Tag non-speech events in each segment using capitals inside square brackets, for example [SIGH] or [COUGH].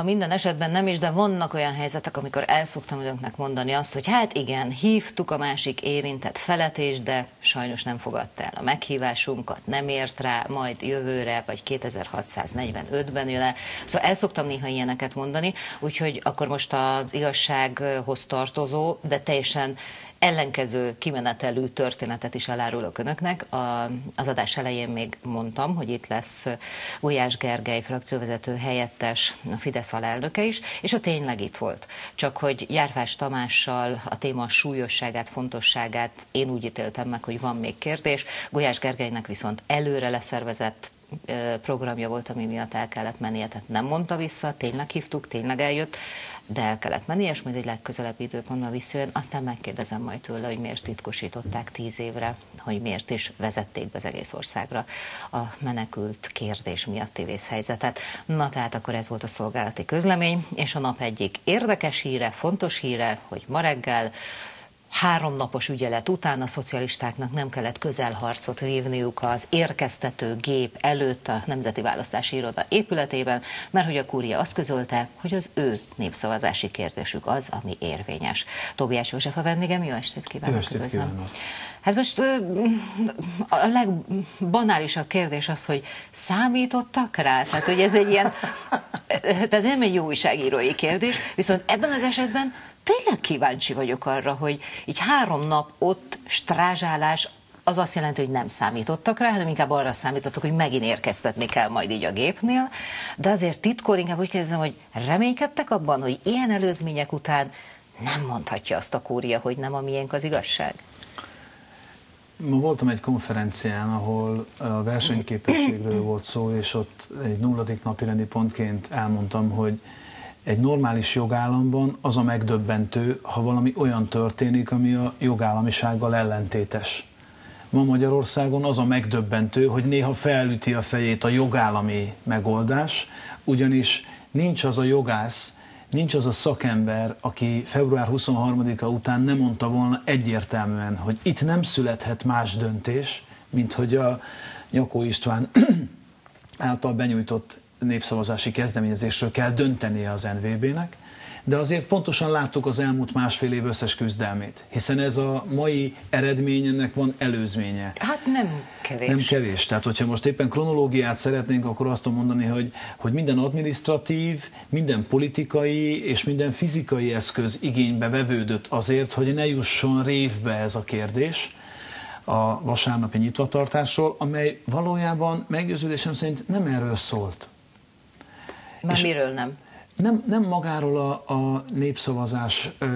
ha minden esetben nem is, de vannak olyan helyzetek, amikor el szoktam önöknek mondani azt, hogy hát igen, hívtuk a másik érintett felet is, de sajnos nem fogadta el a meghívásunkat, nem ért rá, majd jövőre, vagy 2645-ben jön le. Szóval el szoktam néha ilyeneket mondani, úgyhogy akkor most az igazsághoz tartozó, de teljesen ellenkező kimenetelű történetet is elárulok önöknek. A, az adás elején még mondtam, hogy itt lesz Gulyás Gergely frakcióvezető helyettes, a Fidesz alelnöke is, és a tényleg itt volt. Csak hogy Járvás Tamással a téma súlyosságát, fontosságát én úgy ítéltem meg, hogy van még kérdés. Gulyás Gergelynek viszont előre leszervezett programja volt, ami miatt el kellett mennie, tehát nem mondta vissza, tényleg hívtuk, tényleg eljött, de el kellett menni, és majd egy legközelebbi időpontban visszajön, aztán megkérdezem majd tőle, hogy miért titkosították tíz évre, hogy miért is vezették be az egész országra a menekült kérdés miatti vészhelyzetet. Na tehát akkor ez volt a szolgálati közlemény, és a nap egyik érdekes híre, fontos híre, hogy ma reggel Három napos ügyelet után a szocialistáknak nem kellett közelharcot vívniuk az érkeztető gép előtt a Nemzeti Választási Iroda épületében, mert hogy a kúria azt közölte, hogy az ő népszavazási kérdésük az, ami érvényes. Tóbiás József a vendégem, jó estét kívánok! Jó estét kívánok! Hát most a legbanálisabb kérdés az, hogy számítottak rá? Tehát, hogy ez egy ilyen, [LAUGHS] tehát nem egy jó újságírói kérdés, viszont ebben az esetben tényleg kíváncsi vagyok arra, hogy így három nap ott strázsálás, az azt jelenti, hogy nem számítottak rá, hanem inkább arra számítottak, hogy megint érkeztetni kell majd így a gépnél, de azért titkor inkább úgy kérdezem, hogy reménykedtek abban, hogy ilyen előzmények után nem mondhatja azt a kúria, hogy nem a miénk az igazság? Ma voltam egy konferencián, ahol a versenyképességről volt szó, és ott egy nulladik napi rendi pontként elmondtam, hogy egy normális jogállamban az a megdöbbentő, ha valami olyan történik, ami a jogállamisággal ellentétes. Ma Magyarországon az a megdöbbentő, hogy néha felüti a fejét a jogállami megoldás, ugyanis nincs az a jogász, nincs az a szakember, aki február 23-a után nem mondta volna egyértelműen, hogy itt nem születhet más döntés, mint hogy a Nyakó István [CLEARS THROAT] által benyújtott népszavazási kezdeményezésről kell döntenie az NVB-nek, de azért pontosan láttuk az elmúlt másfél év összes küzdelmét, hiszen ez a mai eredmény ennek van előzménye. Hát nem kevés. Nem kevés. Tehát, hogyha most éppen kronológiát szeretnénk, akkor azt tudom mondani, hogy, hogy minden administratív, minden politikai és minden fizikai eszköz igénybe vevődött azért, hogy ne jusson révbe ez a kérdés a vasárnapi nyitvatartásról, amely valójában meggyőződésem szerint nem erről szólt. Már és miről nem? Nem, nem magáról a, a népszavazás ö,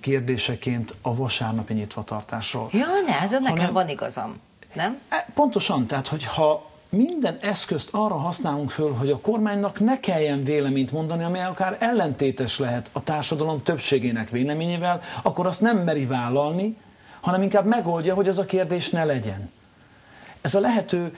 kérdéseként a vasárnapi nyitvatartásról. Ja, ne, ez nekem hanem, van igazam, nem? E, pontosan, tehát hogyha minden eszközt arra használunk föl, hogy a kormánynak ne kelljen véleményt mondani, ami akár ellentétes lehet a társadalom többségének véleményével, akkor azt nem meri vállalni, hanem inkább megoldja, hogy az a kérdés ne legyen. Ez a lehető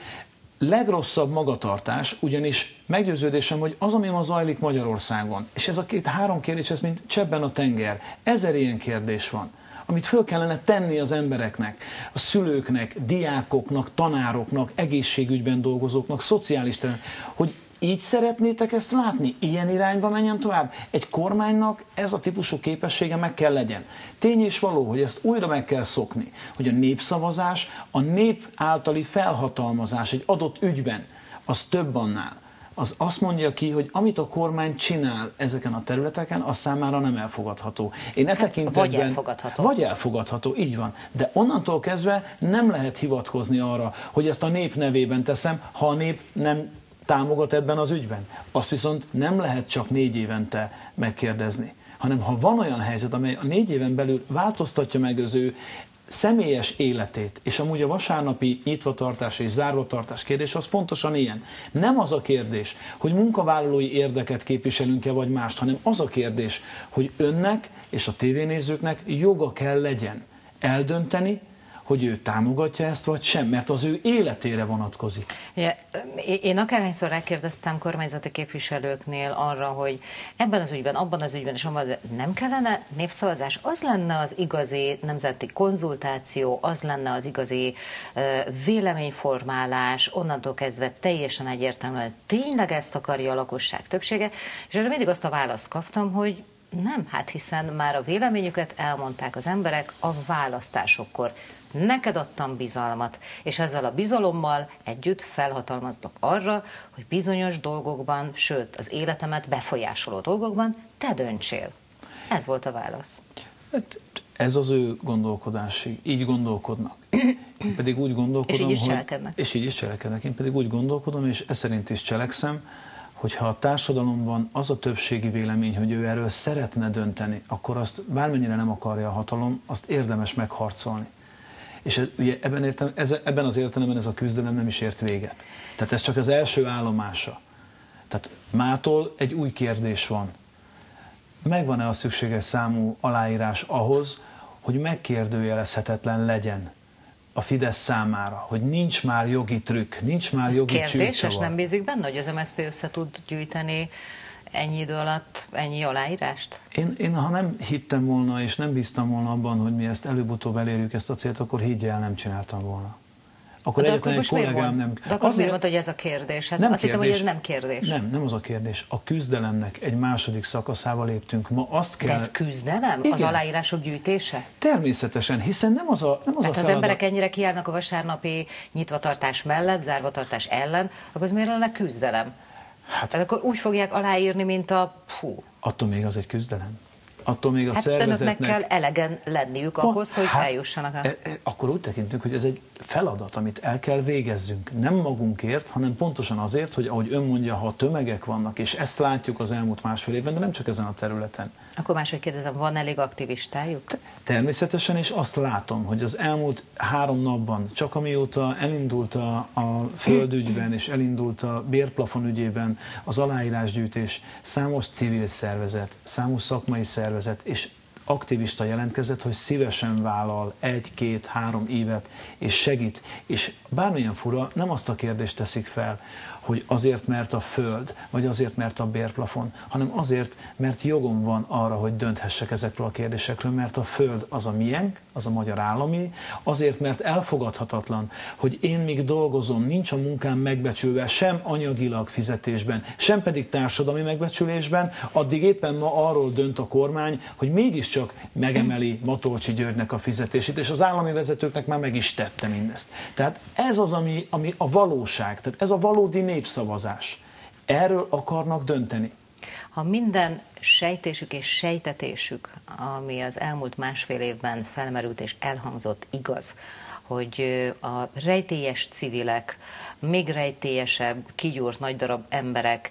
legrosszabb magatartás, ugyanis meggyőződésem, hogy az, ami ma zajlik Magyarországon, és ez a két-három kérdés, ez mint csebben a tenger, ezer ilyen kérdés van, amit föl kellene tenni az embereknek, a szülőknek, diákoknak, tanároknak, egészségügyben dolgozóknak, szociális terület, hogy így szeretnétek ezt látni? Ilyen irányba menjen tovább? Egy kormánynak ez a típusú képessége meg kell legyen. Tény és való, hogy ezt újra meg kell szokni, hogy a népszavazás, a nép általi felhatalmazás egy adott ügyben, az több annál az azt mondja ki, hogy amit a kormány csinál ezeken a területeken, az számára nem elfogadható. Én e hát, tekintetben, vagy elfogadható. Vagy elfogadható, így van. De onnantól kezdve nem lehet hivatkozni arra, hogy ezt a nép nevében teszem, ha a nép nem támogat ebben az ügyben. Azt viszont nem lehet csak négy évente megkérdezni, hanem ha van olyan helyzet, amely a négy éven belül változtatja meg az ő személyes életét, és amúgy a vasárnapi nyitvatartás és zárvatartás kérdés az pontosan ilyen. Nem az a kérdés, hogy munkavállalói érdeket képviselünk-e vagy mást, hanem az a kérdés, hogy önnek és a tévénézőknek joga kell legyen eldönteni, hogy ő támogatja ezt, vagy sem, mert az ő életére vonatkozik. Ja, én akárhányszor rákérdeztem kormányzati képviselőknél arra, hogy ebben az ügyben, abban az ügyben és abban nem kellene népszavazás, az lenne az igazi nemzeti konzultáció, az lenne az igazi véleményformálás, onnantól kezdve teljesen egyértelműen tényleg ezt akarja a lakosság többsége, és erre mindig azt a választ kaptam, hogy nem, hát hiszen már a véleményüket elmondták az emberek a választásokkor. Neked adtam bizalmat, és ezzel a bizalommal együtt felhatalmazlak arra, hogy bizonyos dolgokban, sőt az életemet befolyásoló dolgokban te döntsél. Ez volt a válasz. Hát ez az ő gondolkodási, így gondolkodnak. Én pedig úgy gondolkodom, és így is hogy, cselekednek. És így is cselekednek. Én pedig úgy gondolkodom, és ez szerint is cselekszem, hogyha a társadalomban az a többségi vélemény, hogy ő erről szeretne dönteni, akkor azt bármennyire nem akarja a hatalom, azt érdemes megharcolni. És ugye ebben, értem, ez, ebben az értelemben ez a küzdelem nem is ért véget. Tehát ez csak az első állomása. Tehát mától egy új kérdés van. Megvan-e a szükséges számú aláírás ahhoz, hogy megkérdőjelezhetetlen legyen a Fidesz számára, hogy nincs már jogi trükk, nincs már Ez jogi kérdéses, nem bízik benne, hogy az MSZP össze tud gyűjteni ennyi idő alatt ennyi aláírást? Én, én ha nem hittem volna, és nem bíztam volna abban, hogy mi ezt előbb-utóbb elérjük ezt a célt, akkor higgy el, nem csináltam volna. Akkor de akkor egy kollégám nem... De akkor Azért, miért mondta, hogy ez a kérdés? Hát nem azt kérdés, hittem, hogy ez nem kérdés. Nem, nem az a kérdés. A küzdelemnek egy második szakaszába léptünk. Ma azt kell... De ez küzdelem? Igen. Az aláírások gyűjtése? Természetesen, hiszen nem az a nem az Hát a az emberek ennyire kiállnak a vasárnapi nyitvatartás mellett, zárvatartás ellen, akkor az miért lenne küzdelem? Hát, Tehát akkor úgy fogják aláírni, mint a... Fú. Attól még az egy küzdelem. Attól még a hát szervezetnek... kell elegen lenniük ahhoz, hogy hát, eljussanak el. E, e, akkor úgy tekintünk, hogy ez egy feladat, amit el kell végezzünk. Nem magunkért, hanem pontosan azért, hogy ahogy ön mondja, ha tömegek vannak, és ezt látjuk az elmúlt másfél évben, de nem csak ezen a területen. Akkor máshogy kérdezem, van elég aktivistájuk? Természetesen, és azt látom, hogy az elmúlt három napban, csak amióta elindult a, a földügyben, és elindult a bérplafon ügyében az aláírásgyűjtés, számos civil szervezet, számos szakmai szervezet, és aktivista jelentkezett, hogy szívesen vállal egy-két-három évet, és segít. És bármilyen fura, nem azt a kérdést teszik fel, hogy azért, mert a föld, vagy azért, mert a bérplafon, hanem azért, mert jogom van arra, hogy dönthessek ezekről a kérdésekről, mert a föld az a miénk, az a magyar állami, azért, mert elfogadhatatlan, hogy én még dolgozom, nincs a munkám megbecsülve, sem anyagilag fizetésben, sem pedig társadalmi megbecsülésben, addig éppen ma arról dönt a kormány, hogy mégiscsak megemeli Matolcsi Györgynek a fizetését, és az állami vezetőknek már meg is tette mindezt. Tehát ez az, ami, ami a valóság, tehát ez a valódi népszavazás. Erről akarnak dönteni. Ha minden sejtésük és sejtetésük, ami az elmúlt másfél évben felmerült és elhangzott, igaz, hogy a rejtélyes civilek, még rejtélyesebb, kigyúrt nagy darab emberek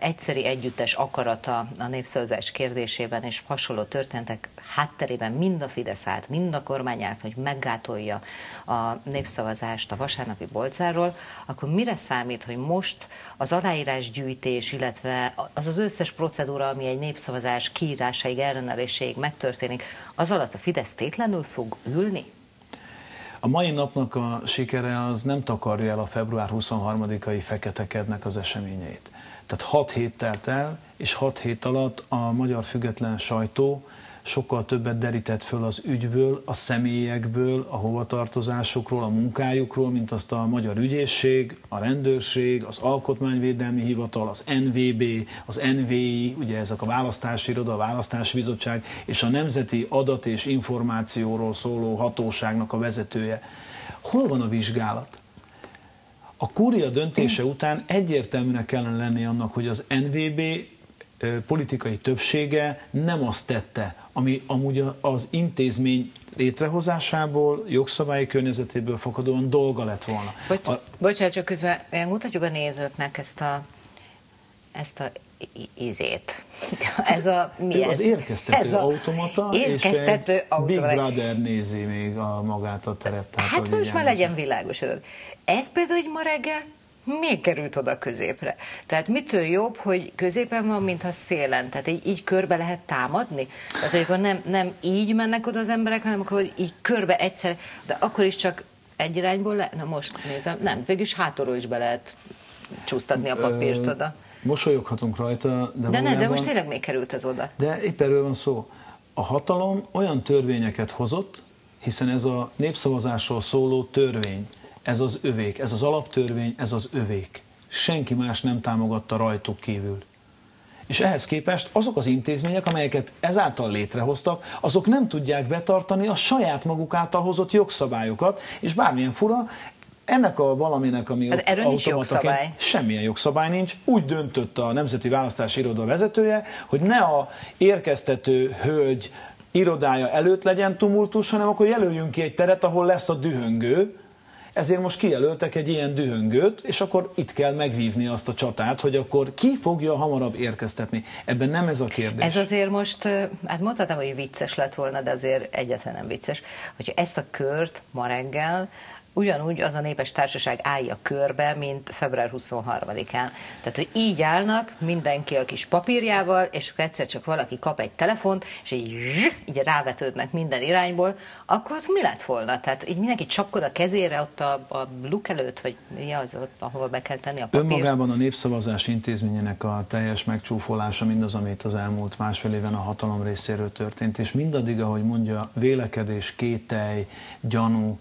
egyszeri együttes akarata a népszavazás kérdésében és hasonló történtek hátterében mind a Fidesz állt, mind a kormány állt, hogy meggátolja a népszavazást a vasárnapi bolcáról, akkor mire számít, hogy most az aláírás gyűjtés, illetve az az összes procedúra, ami egy népszavazás kiírásaig, elleneléséig megtörténik, az alatt a Fidesz tétlenül fog ülni? A mai napnak a sikere az nem takarja el a február 23-ai feketekednek az eseményeit. Tehát hat hét telt el, és hat hét alatt a magyar független sajtó sokkal többet derített föl az ügyből, a személyekből, a hovatartozásokról, a munkájukról, mint azt a magyar ügyészség, a rendőrség, az Alkotmányvédelmi Hivatal, az NVB, az NVI, ugye ezek a választási iroda, a választási bizottság, és a Nemzeti Adat és Információról szóló hatóságnak a vezetője. Hol van a vizsgálat? A kúria döntése után egyértelműnek kellene lenni annak, hogy az NVB politikai többsége nem azt tette, ami amúgy az intézmény létrehozásából, jogszabályi környezetéből fakadóan dolga lett volna. Bocs, a... Bocsánat, csak közben mutatjuk a nézőknek ezt a, ezt a izét. [LAUGHS] Ez a, mi ez? Az érkeztető ez a automata, érkeztető és automata. Big Brother nézi még a magát a teret. Tehát, hát most már legyen világos. Ez például, hogy ma reggel miért került oda középre? Tehát mitől jobb, hogy középen van, mintha szélen? Tehát így, így körbe lehet támadni? Tehát, hogy akkor nem, nem így mennek oda az emberek, hanem akkor így körbe egyszer, de akkor is csak egy irányból le... Na most nézem, nem, végülis hátulról is be lehet csúsztatni a papírt oda. Mosolyoghatunk rajta, de De ne, de most tényleg még került ez oda. De épp erről van szó. A hatalom olyan törvényeket hozott, hiszen ez a népszavazásról szóló törvény, ez az övék, ez az alaptörvény, ez az övék. Senki más nem támogatta rajtuk kívül. És ehhez képest azok az intézmények, amelyeket ezáltal létrehoztak, azok nem tudják betartani a saját maguk által hozott jogszabályokat, és bármilyen fura, ennek a valaminek, ami hát erről nincs jogszabály. Semmilyen jogszabály nincs. Úgy döntött a Nemzeti Választási Iroda vezetője, hogy ne a érkeztető hölgy irodája előtt legyen tumultus, hanem akkor jelöljünk ki egy teret, ahol lesz a dühöngő, ezért most kijelöltek egy ilyen dühöngőt, és akkor itt kell megvívni azt a csatát, hogy akkor ki fogja hamarabb érkeztetni. Ebben nem ez a kérdés. Ez azért most, hát mondhatom, hogy vicces lett volna, de azért egyetlen nem vicces, hogy ezt a kört ma reggel ugyanúgy az a népes társaság állja körbe, mint február 23-án. Tehát, hogy így állnak mindenki a kis papírjával, és akkor egyszer csak valaki kap egy telefont, és így, így rávetődnek minden irányból, akkor ott mi lett volna? Tehát így mindenki csapkod a kezére ott a, a luk előtt, vagy mi az, ott, ahova be kell tenni a papír? Önmagában a népszavazás intézményének a teljes megcsúfolása mindaz, amit az elmúlt másfél éven a hatalom részéről történt, és mindaddig, ahogy mondja, vélekedés, kételj, gyanú,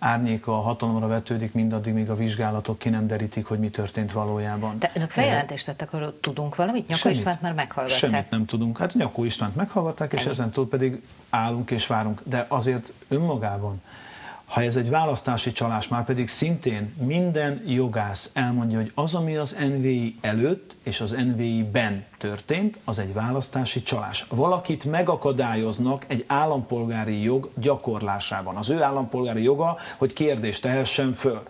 árnyéka a hatalomra vetődik mindaddig, míg a vizsgálatok ki nem derítik, hogy mi történt valójában. De önök feljelentést tettek, arról tudunk valamit? Nyakó Semmit. Istvánt már meghallgatták? Semmit nem tudunk. Hát Nyakó Istvánt meghallgatták, és ezen túl pedig állunk és várunk. De azért önmagában ha ez egy választási csalás, már pedig szintén minden jogász elmondja, hogy az, ami az NVI előtt és az NVI-ben történt, az egy választási csalás. Valakit megakadályoznak egy állampolgári jog gyakorlásában. Az ő állampolgári joga, hogy kérdést tehessen föl.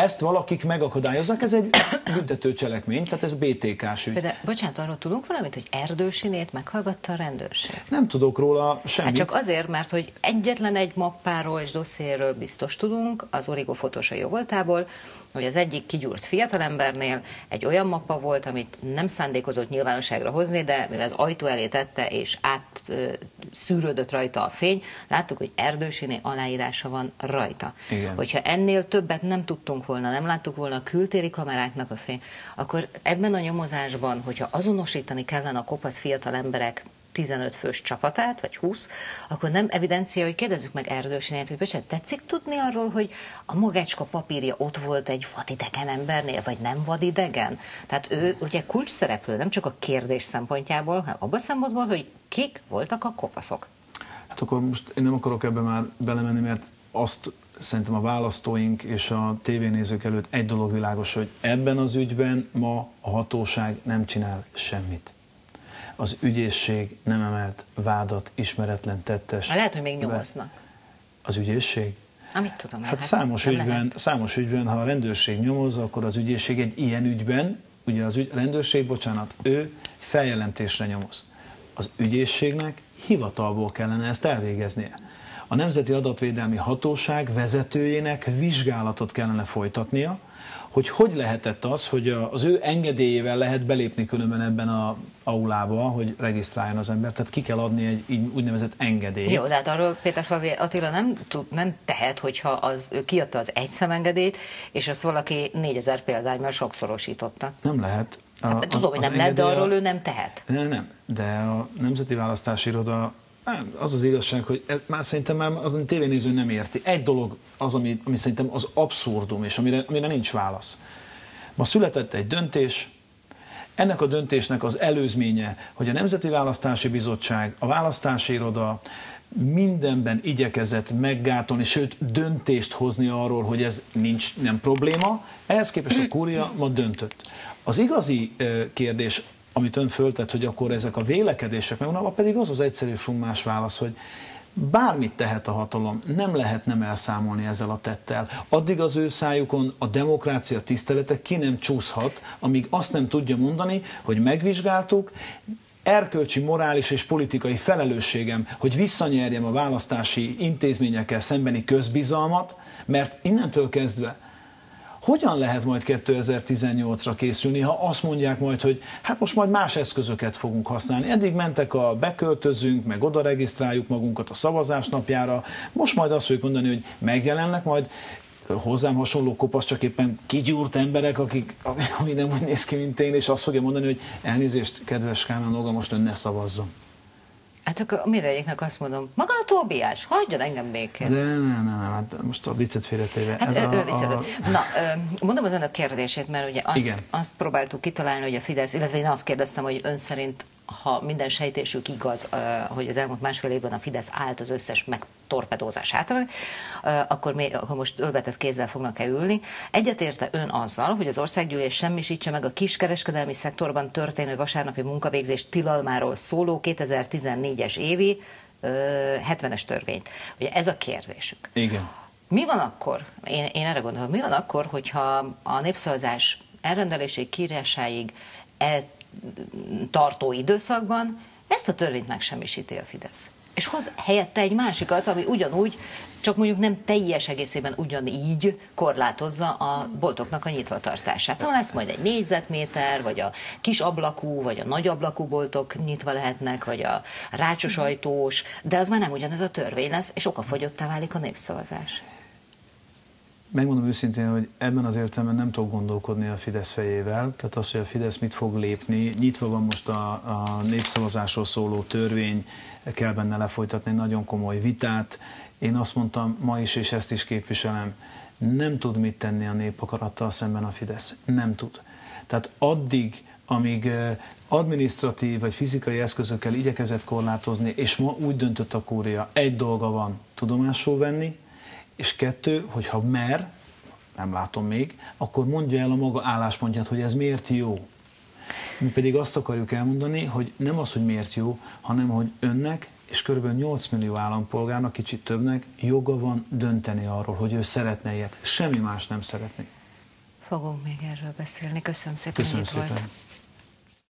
Ezt valakik megakadályoznak, ez egy [COUGHS] büntető cselekmény, tehát ez BTK-s ügy. De bocsánat, arról tudunk valamit, hogy Erdősinét meghallgatta a rendőrség? Nem tudok róla semmit. Hát csak azért, mert hogy egyetlen egy mappáról és dossziéről biztos tudunk, az Origo fotósa jóvoltából, hogy az egyik kigyúrt fiatalembernél egy olyan mappa volt, amit nem szándékozott nyilvánosságra hozni, de mivel az ajtó elé tette és át szűrődött rajta a fény, láttuk, hogy Erdősiné aláírása van rajta. Igen. Hogyha ennél többet nem tudtunk volna, nem láttuk volna a kültéri kameráknak a fény, akkor ebben a nyomozásban, hogyha azonosítani kellene a kopasz fiatal emberek 15 fős csapatát, vagy 20, akkor nem evidencia, hogy kérdezzük meg Erdősinél, hogy bocsánat, tetszik tudni arról, hogy a magácska papírja ott volt egy vadidegen embernél, vagy nem vadidegen? Tehát ő ugye kulcs szereplő, nem csak a kérdés szempontjából, hanem abban szempontból, hogy kik voltak a kopaszok. Hát akkor most én nem akarok ebbe már belemenni, mert azt szerintem a választóink és a tévénézők előtt egy dolog világos, hogy ebben az ügyben ma a hatóság nem csinál semmit az ügyészség nem emelt vádat ismeretlen tettes. Lehet, hogy még nyomoznak. Az ügyészség? Amit tudom. Hát, hát számos ügyben, számos ügyben, ha a rendőrség nyomoz, akkor az ügyészség egy ilyen ügyben, ugye az ügy, rendőrség, bocsánat, ő feljelentésre nyomoz. Az ügyészségnek hivatalból kellene ezt elvégeznie. A Nemzeti Adatvédelmi Hatóság vezetőjének vizsgálatot kellene folytatnia, hogy hogy lehetett az, hogy az ő engedélyével lehet belépni különben ebben a aulába, hogy regisztráljon az ember, tehát ki kell adni egy úgynevezett engedélyt. Jó, de hát arról Péter Favi Attila nem, tud, nem tehet, hogyha az, ő kiadta az egy szemengedélyt, és azt valaki 4000 példánymal sokszorosította. Nem lehet. A, hát, tudom, hogy nem lehet, de arról ő nem tehet. Nem, nem, de a Nemzeti Választási Iroda az az igazság, hogy ez, már szerintem már az a tévénéző nem érti. Egy dolog az, ami, ami szerintem az abszurdum, és amire, amire nincs válasz. Ma született egy döntés, ennek a döntésnek az előzménye, hogy a Nemzeti Választási Bizottság, a Választási Iroda mindenben igyekezett meggátolni, sőt döntést hozni arról, hogy ez nincs, nem probléma. Ehhez képest a kúria ma döntött. Az igazi kérdés amit ön föltett, hogy akkor ezek a vélekedések megvannak, pedig az az egyszerű summás válasz, hogy bármit tehet a hatalom, nem lehet nem elszámolni ezzel a tettel. Addig az ő szájukon a demokrácia tisztelete ki nem csúszhat, amíg azt nem tudja mondani, hogy megvizsgáltuk, erkölcsi, morális és politikai felelősségem, hogy visszanyerjem a választási intézményekkel szembeni közbizalmat, mert innentől kezdve hogyan lehet majd 2018-ra készülni, ha azt mondják majd, hogy hát most majd más eszközöket fogunk használni. Eddig mentek a beköltözünk, meg oda regisztráljuk magunkat a szavazás napjára, most majd azt fogjuk mondani, hogy megjelennek majd hozzám hasonló kopasz, csak éppen kigyúrt emberek, akik, ami nem úgy néz ki, mint én, és azt fogja mondani, hogy elnézést, kedves Kálmán Olga, most ön ne szavazzon. Hát akkor mindegyiknek azt mondom, maga a Tóbiás, hagyjon engem békén. De nem, nem, nem, hát most a viccet félretéve. Hát ő, a, ő a... Na, mondom az önök kérdését, mert ugye azt, Igen. azt próbáltuk kitalálni, hogy a Fidesz, illetve én azt kérdeztem, hogy ön szerint ha minden sejtésük igaz, hogy az elmúlt másfél évben a Fidesz állt az összes megtorpedózás hátra, akkor, még, akkor most ölbetett kézzel fognak-e ülni. Egyetérte ön azzal, hogy az országgyűlés semmisítse meg a kiskereskedelmi szektorban történő vasárnapi munkavégzés tilalmáról szóló 2014-es évi 70-es törvényt. Ugye ez a kérdésük. Igen. Mi van akkor, én, én erre gondolom, mi van akkor, hogyha a népszavazás elrendelésig, kírásáig el tartó időszakban ezt a törvényt megsemmisíti a Fidesz. És hoz helyette egy másikat, ami ugyanúgy, csak mondjuk nem teljes egészében ugyanígy korlátozza a boltoknak a nyitvatartását. Ha lesz majd egy négyzetméter, vagy a kis ablakú, vagy a nagy ablakú boltok nyitva lehetnek, vagy a rácsos ajtós, de az már nem ugyanez a törvény lesz, és okafogyottá válik a népszavazás. Megmondom őszintén, hogy ebben az értelemben nem tudok gondolkodni a Fidesz fejével, tehát az, hogy a Fidesz mit fog lépni, nyitva van most a, a népszavazásról szóló törvény, kell benne lefolytatni egy nagyon komoly vitát. Én azt mondtam ma is, és ezt is képviselem, nem tud mit tenni a népakarattal szemben a Fidesz. Nem tud. Tehát addig, amíg administratív vagy fizikai eszközökkel igyekezett korlátozni, és ma úgy döntött a kúria, egy dolga van tudomásul venni, és kettő, hogyha mer, nem látom még, akkor mondja el a maga álláspontját, hogy ez miért jó. Mi pedig azt akarjuk elmondani, hogy nem az, hogy miért jó, hanem hogy önnek és kb. 8 millió állampolgárnak, kicsit többnek joga van dönteni arról, hogy ő szeretne ilyet. Semmi más nem szeretné. Fogunk még erről beszélni. Köszönöm szépen, Köszönöm szépen. Volt.